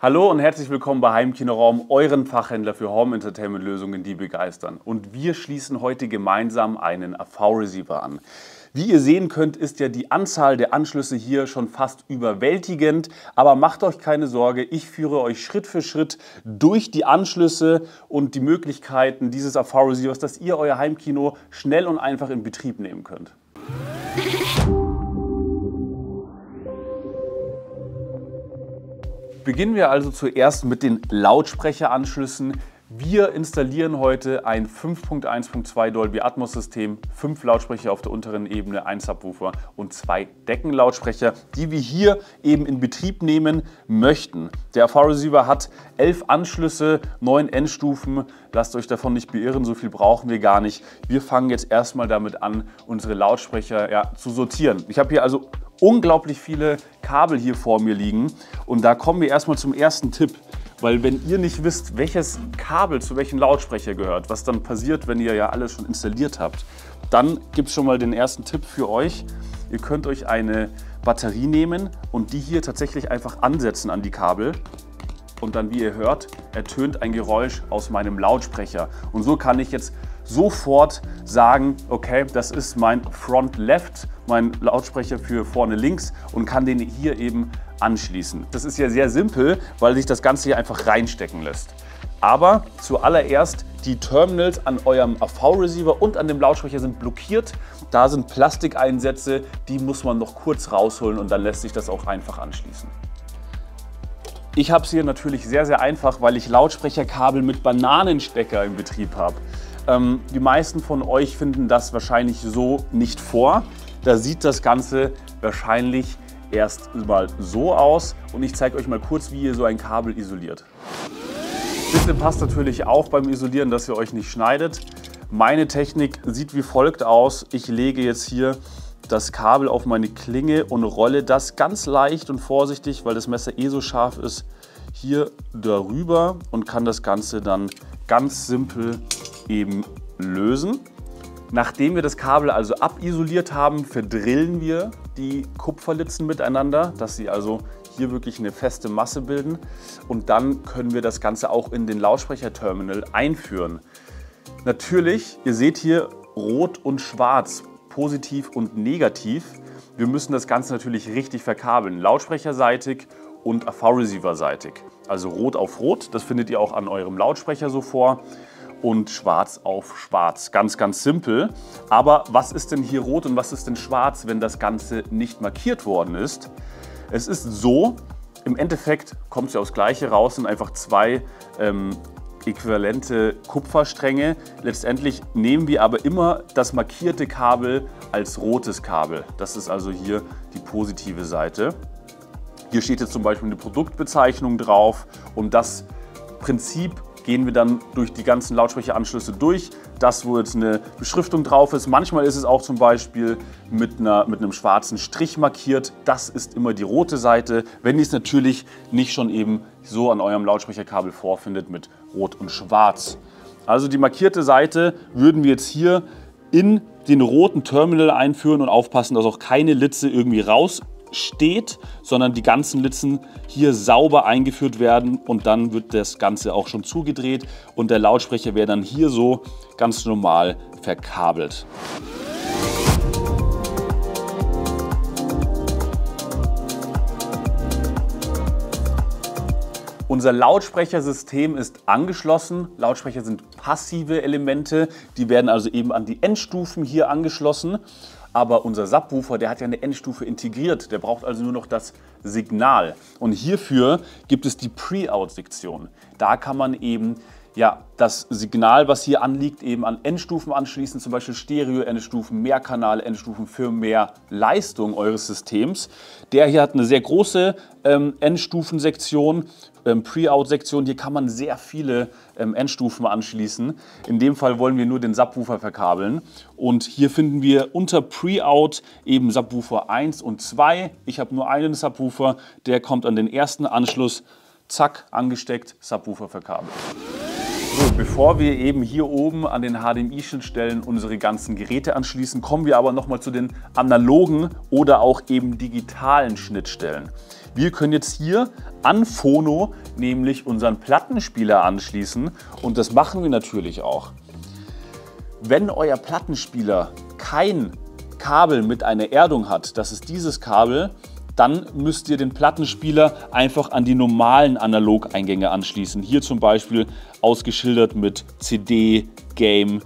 Hallo und herzlich willkommen bei Heimkinoraum, euren Fachhändler für Home Entertainment Lösungen, die begeistern. Und wir schließen heute gemeinsam einen AV-Receiver an. Wie ihr sehen könnt, ist ja die Anzahl der Anschlüsse hier schon fast überwältigend. Aber macht euch keine Sorge, ich führe euch Schritt für Schritt durch die Anschlüsse und die Möglichkeiten dieses AV-Receivers, dass ihr euer Heimkino schnell und einfach in Betrieb nehmen könnt. Beginnen wir also zuerst mit den Lautsprecheranschlüssen. Wir installieren heute ein 5.1.2 Dolby Atmos System, fünf Lautsprecher auf der unteren Ebene, ein Subwoofer und zwei Deckenlautsprecher, die wir hier eben in Betrieb nehmen möchten. Der AV-Receiver hat elf Anschlüsse, neun Endstufen. Lasst euch davon nicht beirren, so viel brauchen wir gar nicht. Wir fangen jetzt erstmal damit an, unsere Lautsprecher ja, zu sortieren. Ich habe hier also unglaublich viele Kabel hier vor mir liegen und da kommen wir erstmal zum ersten Tipp. Weil wenn ihr nicht wisst, welches Kabel zu welchem Lautsprecher gehört, was dann passiert, wenn ihr ja alles schon installiert habt, dann gibt es schon mal den ersten Tipp für euch. Ihr könnt euch eine Batterie nehmen und die hier tatsächlich einfach ansetzen an die Kabel. Und dann, wie ihr hört, ertönt ein Geräusch aus meinem Lautsprecher. Und so kann ich jetzt sofort sagen, okay, das ist mein Front Left, mein Lautsprecher für vorne links und kann den hier eben anschließen. Das ist ja sehr simpel, weil sich das Ganze hier einfach reinstecken lässt. Aber zuallererst die Terminals an eurem AV-Receiver und an dem Lautsprecher sind blockiert. Da sind Plastikeinsätze, die muss man noch kurz rausholen und dann lässt sich das auch einfach anschließen. Ich habe es hier natürlich sehr, sehr einfach, weil ich Lautsprecherkabel mit Bananenstecker im Betrieb habe. Ähm, die meisten von euch finden das wahrscheinlich so nicht vor. Da sieht das Ganze wahrscheinlich erst mal so aus und ich zeige euch mal kurz, wie ihr so ein Kabel isoliert. Bitte passt natürlich auf beim Isolieren, dass ihr euch nicht schneidet. Meine Technik sieht wie folgt aus. Ich lege jetzt hier das Kabel auf meine Klinge und rolle das ganz leicht und vorsichtig, weil das Messer eh so scharf ist, hier darüber und kann das Ganze dann ganz simpel eben lösen. Nachdem wir das Kabel also abisoliert haben, verdrillen wir die Kupferlitzen miteinander, dass sie also hier wirklich eine feste Masse bilden. Und dann können wir das Ganze auch in den Lautsprecherterminal einführen. Natürlich, ihr seht hier rot und schwarz, positiv und negativ. Wir müssen das Ganze natürlich richtig verkabeln, lautsprecherseitig und AV-Receiver-seitig. Also rot auf rot, das findet ihr auch an eurem Lautsprecher so vor und schwarz auf schwarz. Ganz, ganz simpel. Aber was ist denn hier rot und was ist denn schwarz, wenn das Ganze nicht markiert worden ist? Es ist so, im Endeffekt kommt es ja aufs Gleiche raus, sind einfach zwei ähm, äquivalente Kupferstränge. Letztendlich nehmen wir aber immer das markierte Kabel als rotes Kabel. Das ist also hier die positive Seite. Hier steht jetzt zum Beispiel eine Produktbezeichnung drauf und das Prinzip gehen wir dann durch die ganzen Lautsprecheranschlüsse durch. Das, wo jetzt eine Beschriftung drauf ist. Manchmal ist es auch zum Beispiel mit, einer, mit einem schwarzen Strich markiert. Das ist immer die rote Seite. Wenn ihr es natürlich nicht schon eben so an eurem Lautsprecherkabel vorfindet mit Rot und Schwarz. Also die markierte Seite würden wir jetzt hier in den roten Terminal einführen und aufpassen, dass auch keine Litze irgendwie raus steht, sondern die ganzen Litzen hier sauber eingeführt werden und dann wird das Ganze auch schon zugedreht und der Lautsprecher wäre dann hier so ganz normal verkabelt. Unser Lautsprechersystem ist angeschlossen. Lautsprecher sind passive Elemente, die werden also eben an die Endstufen hier angeschlossen. Aber unser Subwoofer, der hat ja eine Endstufe integriert. Der braucht also nur noch das Signal. Und hierfür gibt es die Pre-Out-Sektion. Da kann man eben ja, das Signal, was hier anliegt, eben an Endstufen anschließen, zum Beispiel Stereo-Endstufen, Mehrkanal-Endstufen für mehr Leistung eures Systems. Der hier hat eine sehr große ähm, Endstufensektion, ähm, Pre-Out-Sektion. Hier kann man sehr viele ähm, Endstufen anschließen. In dem Fall wollen wir nur den Subwoofer verkabeln. Und hier finden wir unter Pre-Out eben Subwoofer 1 und 2. Ich habe nur einen Subwoofer, der kommt an den ersten Anschluss, zack, angesteckt, Subwoofer verkabelt. So, bevor wir eben hier oben an den HDMI-Schnittstellen unsere ganzen Geräte anschließen, kommen wir aber nochmal zu den analogen oder auch eben digitalen Schnittstellen. Wir können jetzt hier an Phono nämlich unseren Plattenspieler anschließen und das machen wir natürlich auch. Wenn euer Plattenspieler kein Kabel mit einer Erdung hat, das ist dieses Kabel, dann müsst ihr den Plattenspieler einfach an die normalen Analogeingänge anschließen. Hier zum Beispiel ausgeschildert mit CD, Game.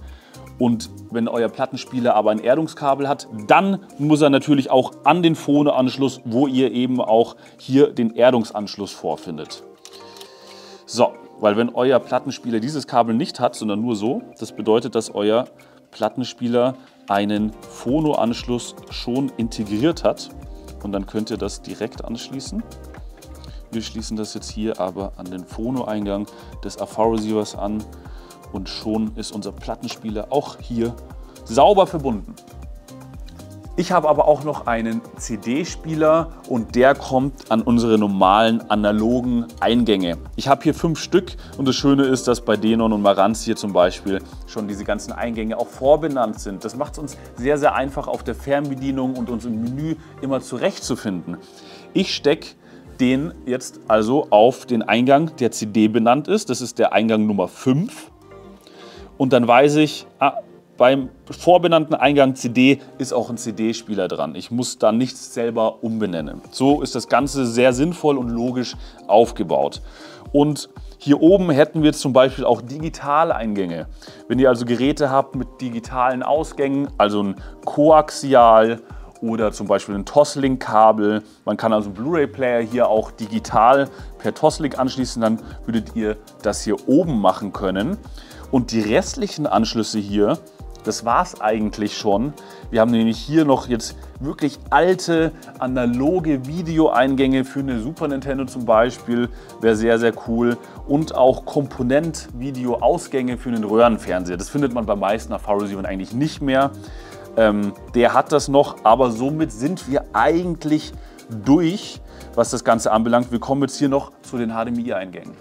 Und wenn euer Plattenspieler aber ein Erdungskabel hat, dann muss er natürlich auch an den Phoneanschluss, wo ihr eben auch hier den Erdungsanschluss vorfindet. So, weil wenn euer Plattenspieler dieses Kabel nicht hat, sondern nur so, das bedeutet, dass euer Plattenspieler einen Phono-Anschluss schon integriert hat und dann könnt ihr das direkt anschließen. Wir schließen das jetzt hier aber an den Phono-Eingang des AV-Receivers an und schon ist unser Plattenspieler auch hier sauber verbunden. Ich habe aber auch noch einen CD-Spieler und der kommt an unsere normalen analogen Eingänge. Ich habe hier fünf Stück und das Schöne ist, dass bei Denon und Marantz hier zum Beispiel schon diese ganzen Eingänge auch vorbenannt sind. Das macht es uns sehr, sehr einfach auf der Fernbedienung und uns im Menü immer zurechtzufinden. Ich stecke den jetzt also auf den Eingang, der CD benannt ist. Das ist der Eingang Nummer 5. Und dann weiß ich, ah, beim vorbenannten Eingang CD ist auch ein CD-Spieler dran. Ich muss da nichts selber umbenennen. So ist das Ganze sehr sinnvoll und logisch aufgebaut. Und hier oben hätten wir zum Beispiel auch Digitaleingänge. Wenn ihr also Geräte habt mit digitalen Ausgängen, also ein Koaxial oder zum Beispiel ein Toslink-Kabel, man kann also Blu-ray-Player hier auch digital per Toslink anschließen, dann würdet ihr das hier oben machen können. Und die restlichen Anschlüsse hier, das war es eigentlich schon. Wir haben nämlich hier noch jetzt wirklich alte analoge Videoeingänge für eine Super Nintendo zum Beispiel, wäre sehr, sehr cool. Und auch Komponent-Video-Ausgänge für einen Röhrenfernseher. Das findet man bei meisten AV-Receivern eigentlich nicht mehr. Ähm, der hat das noch, aber somit sind wir eigentlich durch, was das Ganze anbelangt. Wir kommen jetzt hier noch zu den HDMI-Eingängen.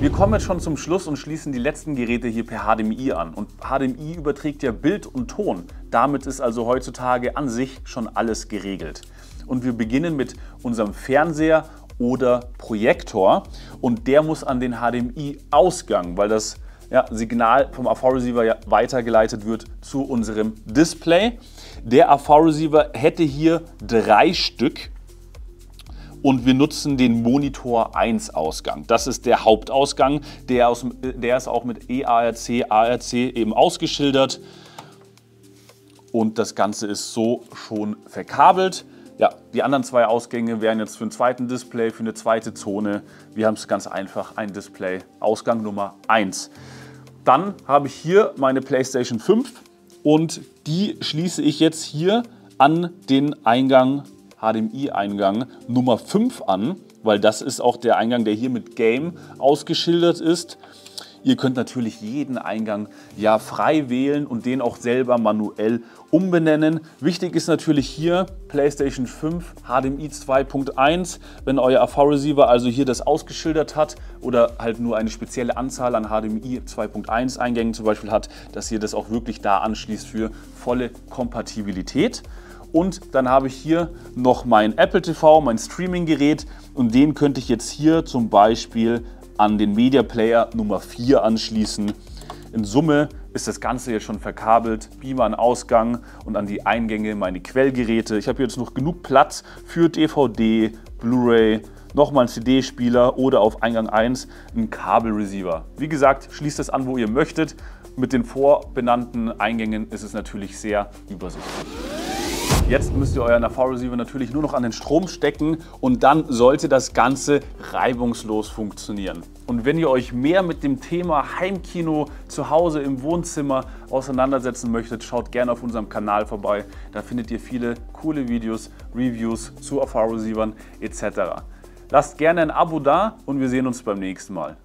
Wir kommen jetzt schon zum Schluss und schließen die letzten Geräte hier per HDMI an. Und HDMI überträgt ja Bild und Ton. Damit ist also heutzutage an sich schon alles geregelt. Und wir beginnen mit unserem Fernseher oder Projektor und der muss an den HDMI-Ausgang, weil das ja, Signal vom AV-Receiver ja weitergeleitet wird zu unserem Display. Der AV-Receiver hätte hier drei Stück und wir nutzen den Monitor 1 Ausgang. Das ist der Hauptausgang, der, aus, der ist auch mit EARC, ARC eben ausgeschildert und das Ganze ist so schon verkabelt. Ja, die anderen zwei Ausgänge wären jetzt für einen zweiten Display, für eine zweite Zone. Wir haben es ganz einfach, ein Display, Ausgang Nummer 1. Dann habe ich hier meine PlayStation 5 und die schließe ich jetzt hier an den Eingang HDMI-Eingang Nummer 5 an, weil das ist auch der Eingang, der hier mit Game ausgeschildert ist. Ihr könnt natürlich jeden Eingang ja frei wählen und den auch selber manuell umbenennen. Wichtig ist natürlich hier PlayStation 5 HDMI 2.1. Wenn euer AV-Receiver also hier das ausgeschildert hat oder halt nur eine spezielle Anzahl an HDMI 2.1 Eingängen zum Beispiel hat, dass ihr das auch wirklich da anschließt für volle Kompatibilität. Und dann habe ich hier noch mein Apple TV, mein Streaming-Gerät und den könnte ich jetzt hier zum Beispiel an den Media Player Nummer 4 anschließen. In Summe ist das Ganze jetzt schon verkabelt, Beamer an Ausgang und an die Eingänge meine Quellgeräte. Ich habe jetzt noch genug Platz für DVD, Blu-ray, nochmal einen CD-Spieler oder auf Eingang 1 einen Kabelreceiver. Wie gesagt, schließt es an, wo ihr möchtet. Mit den vorbenannten Eingängen ist es natürlich sehr übersichtlich. Jetzt müsst ihr euren AV-Receiver natürlich nur noch an den Strom stecken und dann sollte das Ganze reibungslos funktionieren. Und wenn ihr euch mehr mit dem Thema Heimkino zu Hause im Wohnzimmer auseinandersetzen möchtet, schaut gerne auf unserem Kanal vorbei. Da findet ihr viele coole Videos, Reviews zu AV-Receivern etc. Lasst gerne ein Abo da und wir sehen uns beim nächsten Mal.